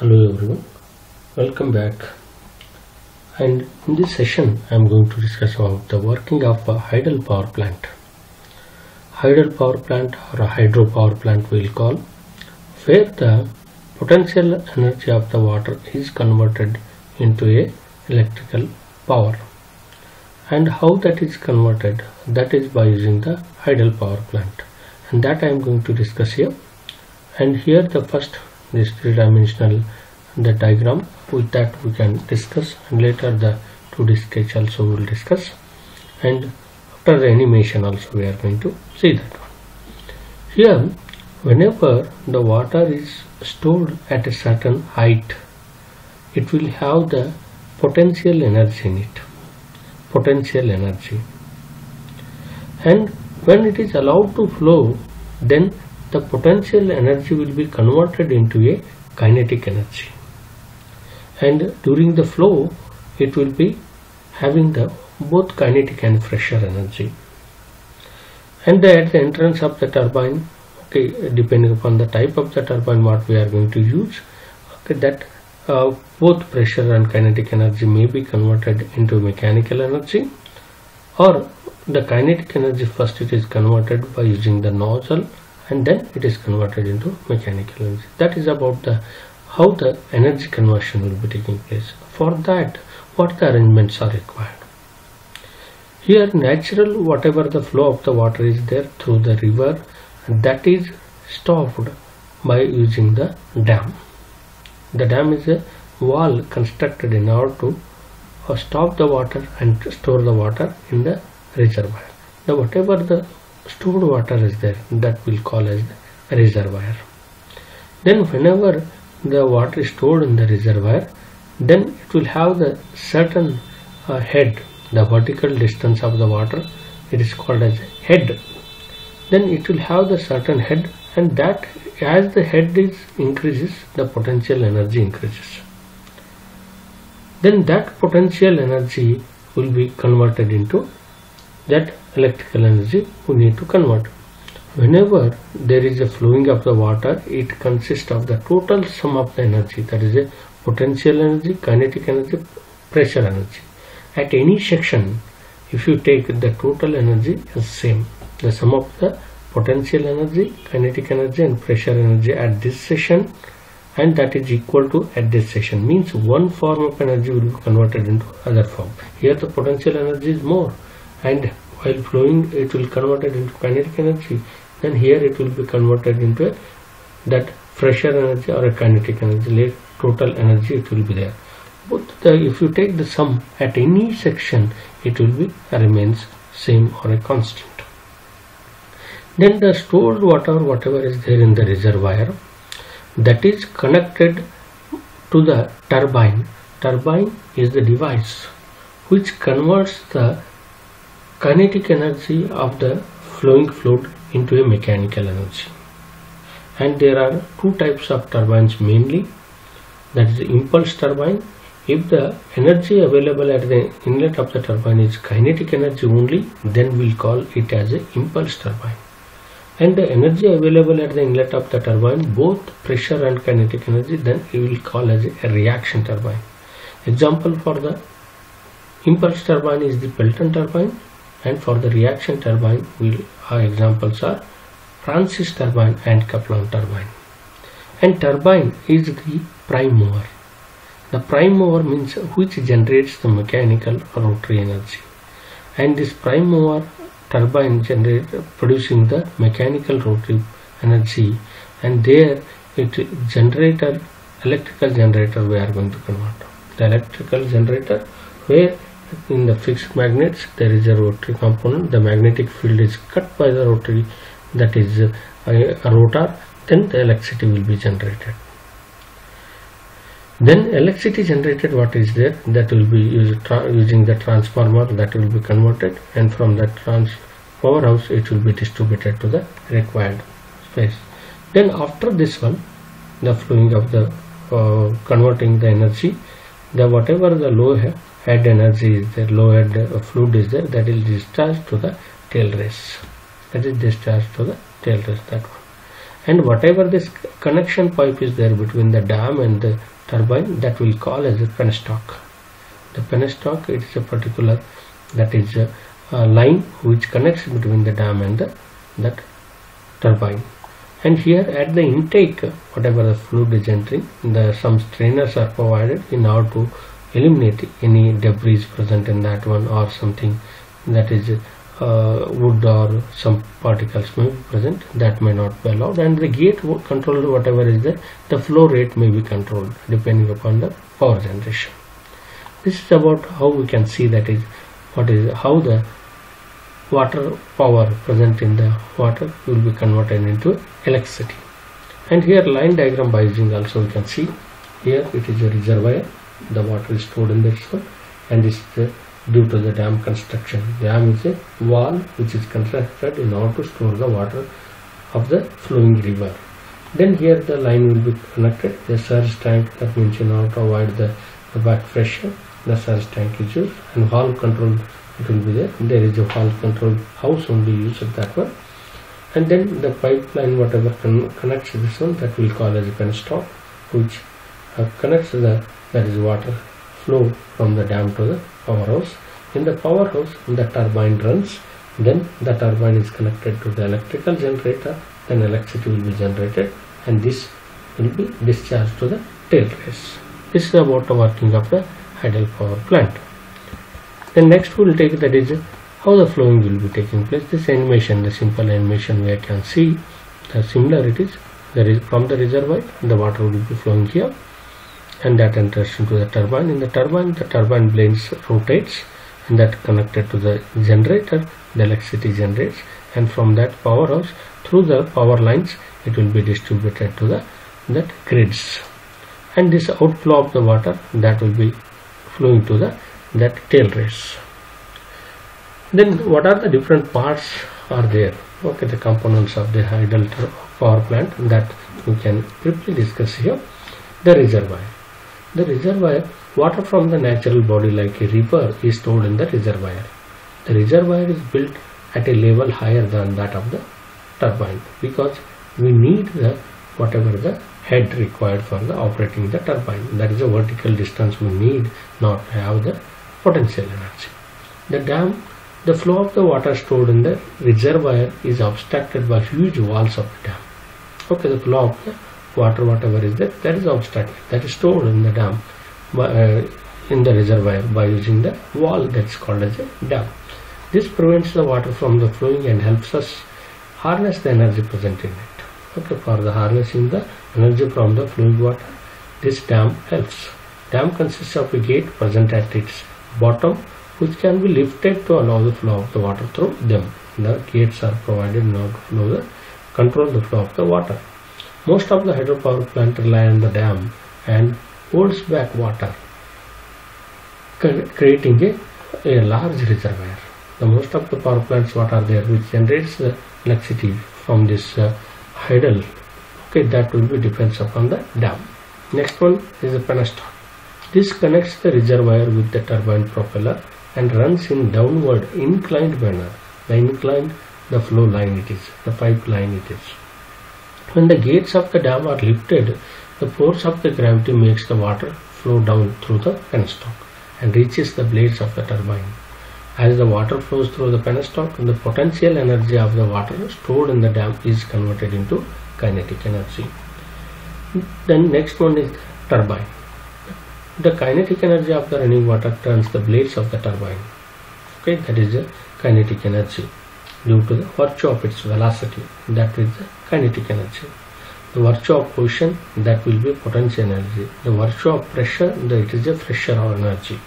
Hello everyone, welcome back. And in this session, I am going to discuss about the working of a hydel power plant. Hydel power plant or a hydro power plant we will call, where the potential energy of the water is converted into a electrical power. And how that is converted, that is by using the hydel power plant. And that I am going to discuss here. And here the first this three-dimensional the diagram. With that we can discuss and later the 2D sketch also we will discuss. And after the animation also we are going to see that one. Here whenever the water is stored at a certain height it will have the potential energy in it. Potential energy. And when it is allowed to flow then the potential energy will be converted into a kinetic energy. And during the flow it will be having the both kinetic and pressure energy. And at the entrance of the turbine okay depending upon the type of the turbine what we are going to use okay that uh, both pressure and kinetic energy may be converted into mechanical energy or the kinetic energy first it is converted by using the nozzle and then it is converted into mechanical energy. That is about the how the energy conversion will be taking place. For that what the arrangements are required. Here natural whatever the flow of the water is there through the river that is stopped by using the dam. The dam is a wall constructed in order to uh, stop the water and store the water in the reservoir. Now whatever the stored water is there that we'll call as reservoir. Then whenever the water is stored in the reservoir then it will have the certain uh, head the vertical distance of the water. It is called as head. Then it will have the certain head and that as the head is increases the potential energy increases. Then that potential energy will be converted into that electrical energy we need to convert. Whenever there is a flowing of the water it consists of the total sum of the energy that is a potential energy kinetic energy pressure energy. At any section if you take the total energy as same. The sum of the potential energy kinetic energy and pressure energy at this section and that is equal to at this section means one form of energy will be converted into other form. Here the potential energy is more and while flowing it will convert it into kinetic energy. Then here it will be converted into that pressure energy or a kinetic energy like total energy it will be there. But the, if you take the sum at any section it will be remains same or a constant. Then the stored water whatever is there in the reservoir that is connected to the turbine. Turbine is the device which converts the kinetic energy of the flowing fluid into a mechanical energy. And there are two types of turbines mainly. That is impulse turbine. If the energy available at the inlet of the turbine is kinetic energy only then we'll call it as a impulse turbine. And the energy available at the inlet of the turbine both pressure and kinetic energy then we will call as a reaction turbine. Example for the impulse turbine is the Pelton turbine and for the reaction turbine we'll, our examples are Francis turbine and Kaplan turbine. And turbine is the prime mover the prime mover means which generates the mechanical rotary energy. And this prime mover turbine generate producing the mechanical rotary energy. And there it generator electrical generator we are going to convert. The electrical generator where in the fixed magnets there is a rotary component. The magnetic field is cut by the rotary that is a, a rotor. Then the electricity will be generated. Then electricity generated what is there? That will be used using the transformer that will be converted and from that trans powerhouse it will be distributed to the required space. Then after this one the flowing of the uh, converting the energy the whatever the low head energy is there low head uh, fluid is there that is discharged to the tail race that is discharged to the tail race that one. And whatever this connection pipe is there between the dam and the turbine that will call as a penstock. The penstock it is a particular that is a, a line which connects between the dam and the, that turbine. And here at the intake whatever the fluid is entering the some strainers are provided in order to eliminate any debris present in that one or something that is uh, wood or some particles may be present that may not be allowed. And the gate control whatever is there. The flow rate may be controlled depending upon the power generation. This is about how we can see that is what is how the water power present in the water will be converted into electricity. And here line diagram by using also we can see. Here it is a reservoir the water is stored in this one and this is the due to the dam construction. Dam is a wall which is constructed in order to store the water of the flowing river. Then here the line will be connected, the surge tank that means in order to avoid the, the back pressure, the surge tank is used and valve control it will be there. There is a valve control house only used at that one. And then the pipeline whatever con connects this one that will call as a penstock which connects the that is water flow from the dam to the powerhouse. In the powerhouse, the turbine runs. Then the turbine is connected to the electrical generator. Then electricity will be generated, and this will be discharged to the tail race. This is about the working of the hydel power plant. Then next we will take that is how the flowing will be taking place. This animation, the simple animation we can see the similarities. There is from the reservoir, the water will be flowing here and that enters into the turbine. In the turbine, the turbine blades rotates and that connected to the generator, the electricity generates and from that powerhouse through the power lines it will be distributed to the that grids. And this outflow of the water that will be flowing to the that tail race then what are the different parts are there? Okay the components of the hydel power plant that we can briefly discuss here. The reservoir the reservoir, water from the natural body like a river is stored in the reservoir. The reservoir is built at a level higher than that of the turbine because we need the whatever the head required for the operating the turbine. That is a vertical distance we need not have the potential energy. The dam, the flow of the water stored in the reservoir is obstructed by huge walls of the dam. Okay, the flow of the water whatever is there that is obstructed that is stored in the dam by, uh, in the reservoir by using the wall that's called as a dam. This prevents the water from the flowing and helps us harness the energy present in it. Okay for the harnessing the energy from the flowing water this dam helps. Dam consists of a gate present at its bottom which can be lifted to allow the flow of the water through them. The gates are provided order to flow the control the flow of the water most of the hydropower plant rely on the dam and holds back water, creating a, a large reservoir. The most of the power plants what are there which generates the electricity from this uh, hydel, okay, that will be depends upon the dam. Next one is the penstock. This connects the reservoir with the turbine propeller and runs in downward inclined manner. The inclined, the flow line it is, the pipeline it is. When the gates of the dam are lifted, the force of the gravity makes the water flow down through the penstock and reaches the blades of the turbine. As the water flows through the penstock, the potential energy of the water stored in the dam is converted into kinetic energy. Then next one is turbine. The kinetic energy of the running water turns the blades of the turbine. Okay, that is the kinetic energy due to the virtue of its velocity that is the kinetic energy. The virtue of position that will be potential energy. The virtue of pressure that it is a pressure or energy.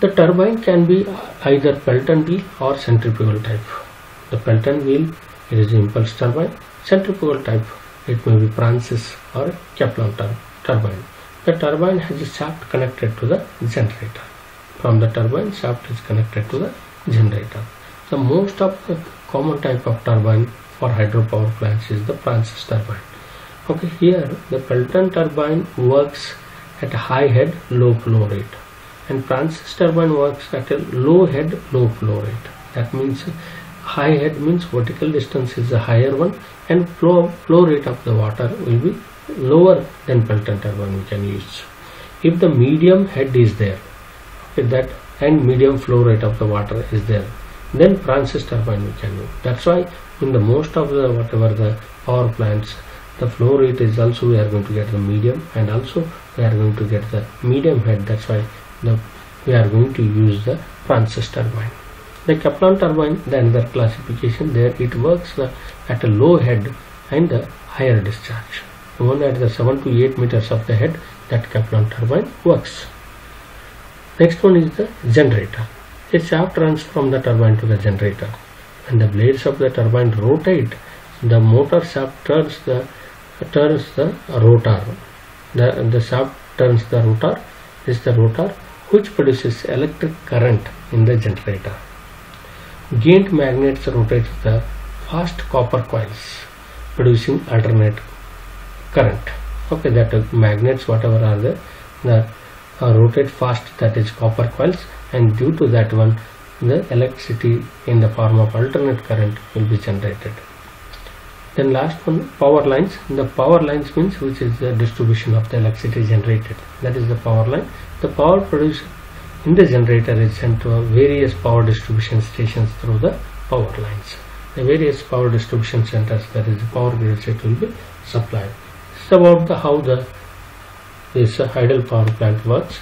The turbine can be either Pelton wheel or centrifugal type. The Pelton wheel it is impulse turbine. Centrifugal type it may be Francis or Kaplan tur turbine. The turbine has a shaft connected to the generator. From the turbine shaft is connected to the generator the most of the common type of turbine for hydropower plants is the Francis turbine. Okay, here the Pelton turbine works at a high head, low flow rate, and Francis turbine works at a low head, low flow rate. That means high head means vertical distance is the higher one and flow flow rate of the water will be lower than Pelton turbine we can use. If the medium head is there, okay, that and medium flow rate of the water is there, then Francis turbine we can use. That's why in the most of the whatever the power plants, the flow rate is also we are going to get the medium and also we are going to get the medium head. That's why the we are going to use the Francis turbine. The Kaplan turbine, the another classification there, it works at a low head and a higher discharge. One at the 7 to 8 meters of the head, that Kaplan turbine works. Next one is the generator. A shaft runs from the turbine to the generator. When the blades of the turbine rotate, the motor shaft turns the turns the rotor. The, the shaft turns the rotor, is the rotor which produces electric current in the generator. Gained magnets rotate the fast copper coils producing alternate current. Okay, that magnets whatever are there, the uh, rotate fast that is copper coils and due to that one the electricity in the form of alternate current will be generated. Then last one power lines. The power lines means which is the distribution of the electricity generated. That is the power line. The power produced in the generator is sent to various power distribution stations through the power lines. The various power distribution centers that is the power grid it will be supplied. It's about the how the this hydel power plant works.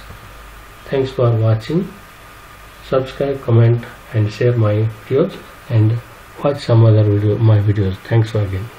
Thanks for watching. Subscribe, comment and share my videos and watch some other video my videos. Thanks again.